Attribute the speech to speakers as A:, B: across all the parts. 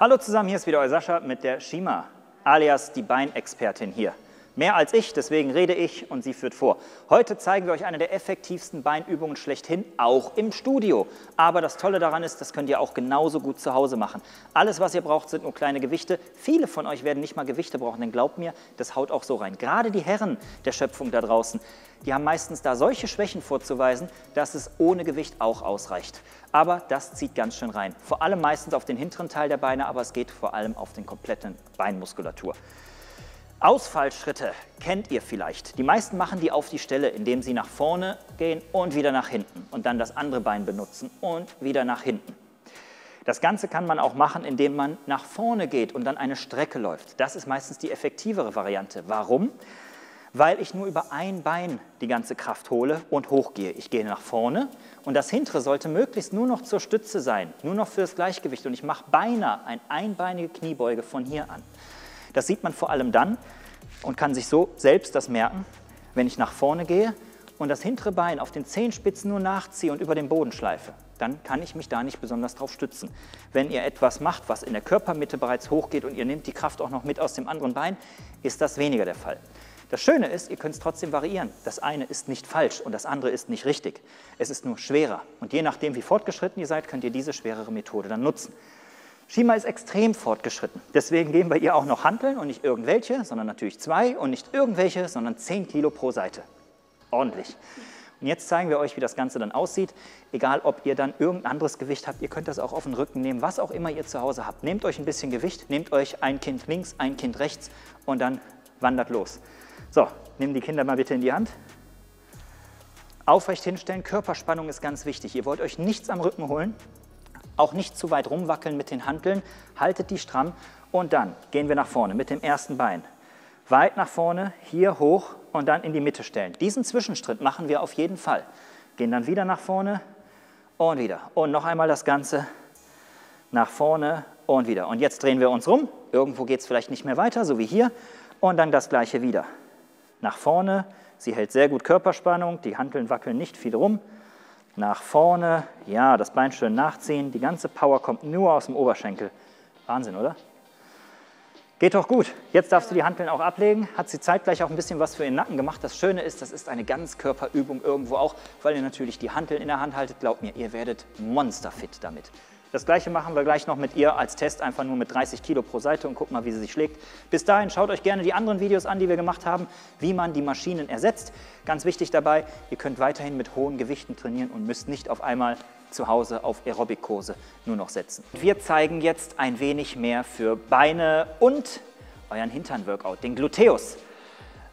A: Hallo zusammen, hier ist wieder euer Sascha mit der Shima, alias die Beinexpertin hier. Mehr als ich, deswegen rede ich und sie führt vor. Heute zeigen wir euch eine der effektivsten Beinübungen schlechthin, auch im Studio. Aber das Tolle daran ist, das könnt ihr auch genauso gut zu Hause machen. Alles, was ihr braucht, sind nur kleine Gewichte. Viele von euch werden nicht mal Gewichte brauchen, denn glaubt mir, das haut auch so rein. Gerade die Herren der Schöpfung da draußen, die haben meistens da solche Schwächen vorzuweisen, dass es ohne Gewicht auch ausreicht. Aber das zieht ganz schön rein. Vor allem meistens auf den hinteren Teil der Beine, aber es geht vor allem auf den kompletten Beinmuskulatur. Ausfallschritte kennt ihr vielleicht. Die meisten machen die auf die Stelle, indem sie nach vorne gehen und wieder nach hinten und dann das andere Bein benutzen und wieder nach hinten. Das Ganze kann man auch machen, indem man nach vorne geht und dann eine Strecke läuft. Das ist meistens die effektivere Variante. Warum? Weil ich nur über ein Bein die ganze Kraft hole und hochgehe. Ich gehe nach vorne und das hintere sollte möglichst nur noch zur Stütze sein, nur noch für das Gleichgewicht und ich mache beinahe eine einbeinige Kniebeuge von hier an. Das sieht man vor allem dann und kann sich so selbst das merken, wenn ich nach vorne gehe und das hintere Bein auf den Zehenspitzen nur nachziehe und über den Boden schleife. Dann kann ich mich da nicht besonders drauf stützen. Wenn ihr etwas macht, was in der Körpermitte bereits hochgeht und ihr nehmt die Kraft auch noch mit aus dem anderen Bein, ist das weniger der Fall. Das Schöne ist, ihr könnt es trotzdem variieren. Das eine ist nicht falsch und das andere ist nicht richtig. Es ist nur schwerer. Und je nachdem, wie fortgeschritten ihr seid, könnt ihr diese schwerere Methode dann nutzen. Shima ist extrem fortgeschritten. Deswegen gehen bei ihr auch noch Hanteln und nicht irgendwelche, sondern natürlich zwei und nicht irgendwelche, sondern 10 Kilo pro Seite. Ordentlich. Und jetzt zeigen wir euch, wie das Ganze dann aussieht. Egal, ob ihr dann irgendein anderes Gewicht habt, ihr könnt das auch auf den Rücken nehmen, was auch immer ihr zu Hause habt. Nehmt euch ein bisschen Gewicht, nehmt euch ein Kind links, ein Kind rechts und dann wandert los. So, nehmt die Kinder mal bitte in die Hand. Aufrecht hinstellen, Körperspannung ist ganz wichtig. Ihr wollt euch nichts am Rücken holen, auch nicht zu weit rumwackeln mit den Hanteln. Haltet die stramm und dann gehen wir nach vorne mit dem ersten Bein. Weit nach vorne, hier hoch und dann in die Mitte stellen. Diesen Zwischenschritt machen wir auf jeden Fall. Gehen dann wieder nach vorne und wieder. Und noch einmal das Ganze nach vorne und wieder. Und jetzt drehen wir uns rum. Irgendwo geht es vielleicht nicht mehr weiter, so wie hier. Und dann das gleiche wieder. Nach vorne. Sie hält sehr gut Körperspannung. Die Hanteln wackeln nicht viel rum nach vorne, ja, das Bein schön nachziehen, die ganze Power kommt nur aus dem Oberschenkel. Wahnsinn, oder? Geht doch gut. Jetzt darfst du die Hanteln auch ablegen. Hat sie zeitgleich auch ein bisschen was für den Nacken gemacht. Das Schöne ist, das ist eine Ganzkörperübung irgendwo auch, weil ihr natürlich die Hanteln in der Hand haltet. Glaubt mir, ihr werdet monsterfit damit. Das gleiche machen wir gleich noch mit ihr als Test, einfach nur mit 30 Kilo pro Seite und guckt mal, wie sie sich schlägt. Bis dahin schaut euch gerne die anderen Videos an, die wir gemacht haben, wie man die Maschinen ersetzt. Ganz wichtig dabei, ihr könnt weiterhin mit hohen Gewichten trainieren und müsst nicht auf einmal zu Hause auf Aerobic-Kurse nur noch setzen. Wir zeigen jetzt ein wenig mehr für Beine und euren Hintern-Workout, den Gluteus.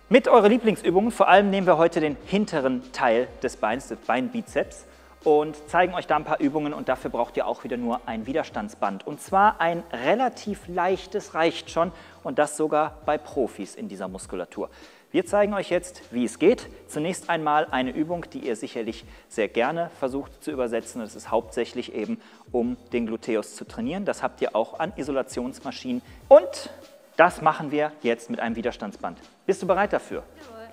A: Mit euren Lieblingsübungen, vor allem nehmen wir heute den hinteren Teil des Beins, des Beinbizeps und zeigen euch da ein paar Übungen und dafür braucht ihr auch wieder nur ein Widerstandsband. Und zwar ein relativ leichtes reicht schon und das sogar bei Profis in dieser Muskulatur. Wir zeigen euch jetzt, wie es geht. Zunächst einmal eine Übung, die ihr sicherlich sehr gerne versucht zu übersetzen. Das ist hauptsächlich eben, um den Gluteus zu trainieren. Das habt ihr auch an Isolationsmaschinen. Und das machen wir jetzt mit einem Widerstandsband. Bist du bereit dafür? Jawohl.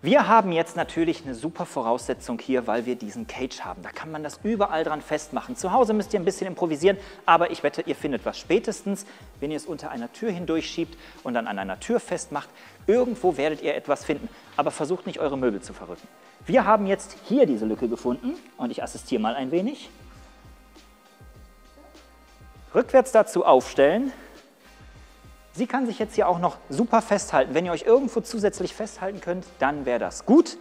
A: Wir haben jetzt natürlich eine super Voraussetzung hier, weil wir diesen Cage haben. Da kann man das überall dran festmachen. Zu Hause müsst ihr ein bisschen improvisieren, aber ich wette, ihr findet was. Spätestens, wenn ihr es unter einer Tür hindurchschiebt und dann an einer Tür festmacht, irgendwo werdet ihr etwas finden. Aber versucht nicht, eure Möbel zu verrücken. Wir haben jetzt hier diese Lücke gefunden und ich assistiere mal ein wenig. Rückwärts dazu aufstellen. Sie kann sich jetzt hier auch noch super festhalten. Wenn ihr euch irgendwo zusätzlich festhalten könnt, dann wäre das gut.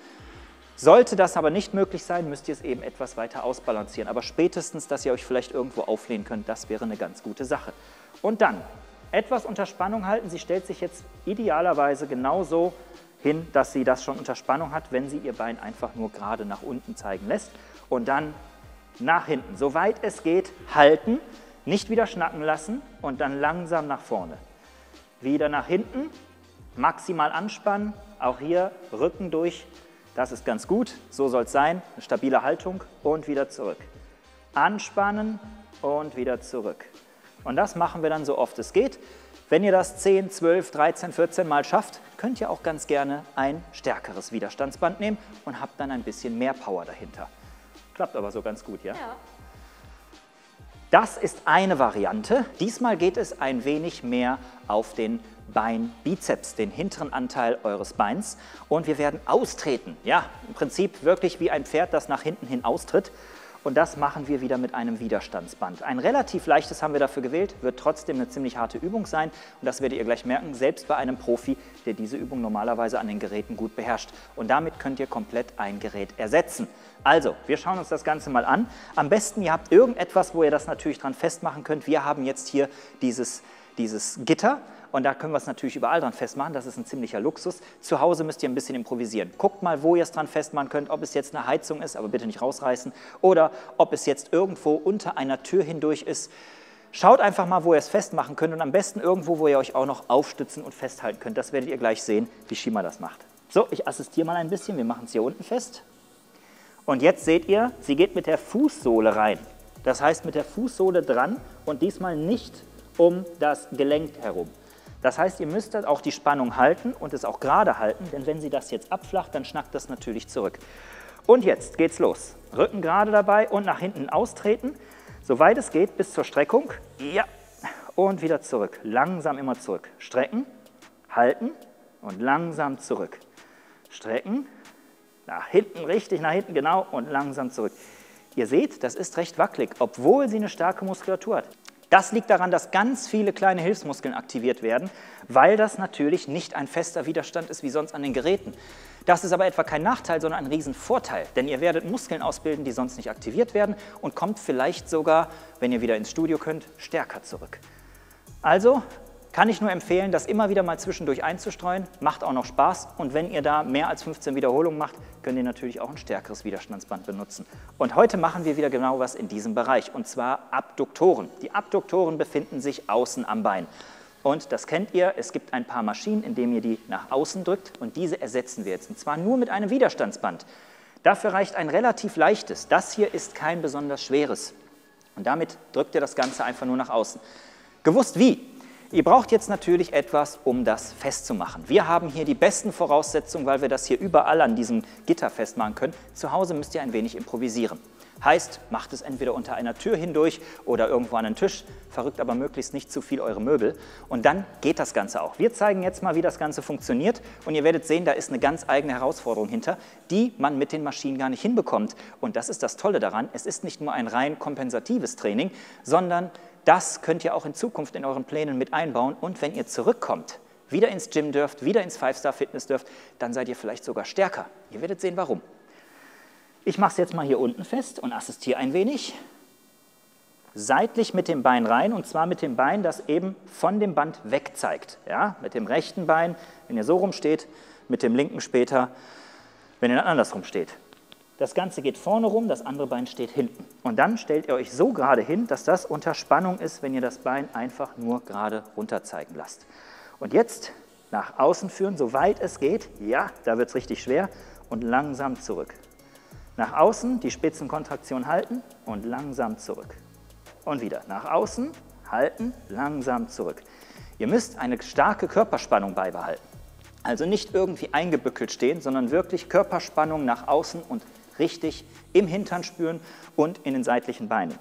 A: Sollte das aber nicht möglich sein, müsst ihr es eben etwas weiter ausbalancieren. Aber spätestens, dass ihr euch vielleicht irgendwo auflehnen könnt, das wäre eine ganz gute Sache. Und dann etwas unter Spannung halten. Sie stellt sich jetzt idealerweise genauso hin, dass sie das schon unter Spannung hat, wenn sie ihr Bein einfach nur gerade nach unten zeigen lässt. Und dann nach hinten, soweit es geht, halten, nicht wieder schnacken lassen und dann langsam nach vorne. Wieder nach hinten, maximal anspannen, auch hier Rücken durch, das ist ganz gut, so soll es sein, eine stabile Haltung und wieder zurück. Anspannen und wieder zurück. Und das machen wir dann so oft es geht. Wenn ihr das 10, 12, 13, 14 Mal schafft, könnt ihr auch ganz gerne ein stärkeres Widerstandsband nehmen und habt dann ein bisschen mehr Power dahinter. Klappt aber so ganz gut, ja? Ja. Das ist eine Variante. Diesmal geht es ein wenig mehr auf den Beinbizeps, den hinteren Anteil eures Beins. Und wir werden austreten. Ja, im Prinzip wirklich wie ein Pferd, das nach hinten hin austritt. Und das machen wir wieder mit einem Widerstandsband. Ein relativ leichtes haben wir dafür gewählt, wird trotzdem eine ziemlich harte Übung sein. Und das werdet ihr gleich merken, selbst bei einem Profi, der diese Übung normalerweise an den Geräten gut beherrscht. Und damit könnt ihr komplett ein Gerät ersetzen. Also, wir schauen uns das Ganze mal an. Am besten, ihr habt irgendetwas, wo ihr das natürlich dran festmachen könnt. Wir haben jetzt hier dieses, dieses Gitter. Und da können wir es natürlich überall dran festmachen. Das ist ein ziemlicher Luxus. Zu Hause müsst ihr ein bisschen improvisieren. Guckt mal, wo ihr es dran festmachen könnt, ob es jetzt eine Heizung ist, aber bitte nicht rausreißen, oder ob es jetzt irgendwo unter einer Tür hindurch ist. Schaut einfach mal, wo ihr es festmachen könnt und am besten irgendwo, wo ihr euch auch noch aufstützen und festhalten könnt. Das werdet ihr gleich sehen, wie Shima das macht. So, ich assistiere mal ein bisschen. Wir machen es hier unten fest. Und jetzt seht ihr, sie geht mit der Fußsohle rein. Das heißt mit der Fußsohle dran und diesmal nicht um das Gelenk herum. Das heißt, ihr müsst auch die Spannung halten und es auch gerade halten, denn wenn sie das jetzt abflacht, dann schnackt das natürlich zurück. Und jetzt geht's los. Rücken gerade dabei und nach hinten austreten, soweit es geht, bis zur Streckung. Ja, und wieder zurück. Langsam immer zurück. Strecken, halten und langsam zurück. Strecken, nach hinten, richtig nach hinten, genau, und langsam zurück. Ihr seht, das ist recht wackelig, obwohl sie eine starke Muskulatur hat. Das liegt daran, dass ganz viele kleine Hilfsmuskeln aktiviert werden, weil das natürlich nicht ein fester Widerstand ist wie sonst an den Geräten. Das ist aber etwa kein Nachteil, sondern ein Riesenvorteil, denn ihr werdet Muskeln ausbilden, die sonst nicht aktiviert werden und kommt vielleicht sogar, wenn ihr wieder ins Studio könnt, stärker zurück. Also kann ich nur empfehlen, das immer wieder mal zwischendurch einzustreuen. Macht auch noch Spaß. Und wenn ihr da mehr als 15 Wiederholungen macht, könnt ihr natürlich auch ein stärkeres Widerstandsband benutzen. Und heute machen wir wieder genau was in diesem Bereich, und zwar Abduktoren. Die Abduktoren befinden sich außen am Bein. Und das kennt ihr, es gibt ein paar Maschinen, in denen ihr die nach außen drückt und diese ersetzen wir jetzt. Und zwar nur mit einem Widerstandsband. Dafür reicht ein relativ leichtes. Das hier ist kein besonders schweres. Und damit drückt ihr das Ganze einfach nur nach außen. Gewusst wie? Ihr braucht jetzt natürlich etwas, um das festzumachen. Wir haben hier die besten Voraussetzungen, weil wir das hier überall an diesem Gitter festmachen können. Zu Hause müsst ihr ein wenig improvisieren. Heißt, macht es entweder unter einer Tür hindurch oder irgendwo an einen Tisch, verrückt aber möglichst nicht zu viel eure Möbel. Und dann geht das Ganze auch. Wir zeigen jetzt mal, wie das Ganze funktioniert und ihr werdet sehen, da ist eine ganz eigene Herausforderung hinter, die man mit den Maschinen gar nicht hinbekommt. Und das ist das Tolle daran, es ist nicht nur ein rein kompensatives Training, sondern das könnt ihr auch in Zukunft in euren Plänen mit einbauen. Und wenn ihr zurückkommt, wieder ins Gym dürft, wieder ins Five-Star-Fitness dürft, dann seid ihr vielleicht sogar stärker. Ihr werdet sehen, warum. Ich mache es jetzt mal hier unten fest und assistiere ein wenig. Seitlich mit dem Bein rein und zwar mit dem Bein, das eben von dem Band weg zeigt. Ja, mit dem rechten Bein, wenn ihr so rumsteht, mit dem linken später, wenn ihr dann andersrum steht. Das Ganze geht vorne rum, das andere Bein steht hinten. Und dann stellt ihr euch so gerade hin, dass das unter Spannung ist, wenn ihr das Bein einfach nur gerade runter zeigen lasst. Und jetzt nach außen führen, soweit es geht. Ja, da wird es richtig schwer. Und langsam zurück. Nach außen die Spitzenkontraktion halten und langsam zurück. Und wieder nach außen, halten, langsam zurück. Ihr müsst eine starke Körperspannung beibehalten. Also nicht irgendwie eingebückelt stehen, sondern wirklich Körperspannung nach außen und richtig im Hintern spüren und in den seitlichen Beinen.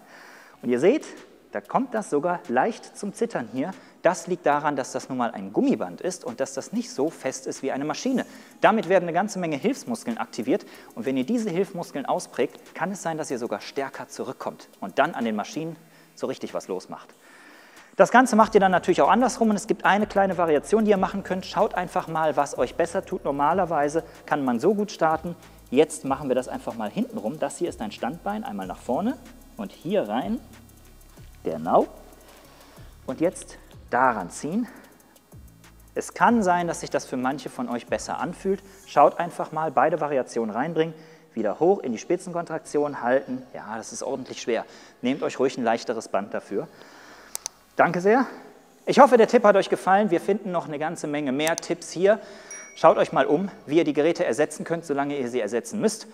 A: Und ihr seht, da kommt das sogar leicht zum Zittern hier. Das liegt daran, dass das nun mal ein Gummiband ist und dass das nicht so fest ist wie eine Maschine. Damit werden eine ganze Menge Hilfsmuskeln aktiviert und wenn ihr diese Hilfsmuskeln ausprägt, kann es sein, dass ihr sogar stärker zurückkommt und dann an den Maschinen so richtig was losmacht. Das Ganze macht ihr dann natürlich auch andersrum und es gibt eine kleine Variation, die ihr machen könnt. Schaut einfach mal, was euch besser tut. Normalerweise kann man so gut starten. Jetzt machen wir das einfach mal hinten rum. Das hier ist ein Standbein, einmal nach vorne und hier rein. Genau. Und jetzt daran ziehen. Es kann sein, dass sich das für manche von euch besser anfühlt. Schaut einfach mal, beide Variationen reinbringen. Wieder hoch in die Spitzenkontraktion halten. Ja, das ist ordentlich schwer. Nehmt euch ruhig ein leichteres Band dafür. Danke sehr. Ich hoffe, der Tipp hat euch gefallen. Wir finden noch eine ganze Menge mehr Tipps hier. Schaut euch mal um, wie ihr die Geräte ersetzen könnt, solange ihr sie ersetzen müsst.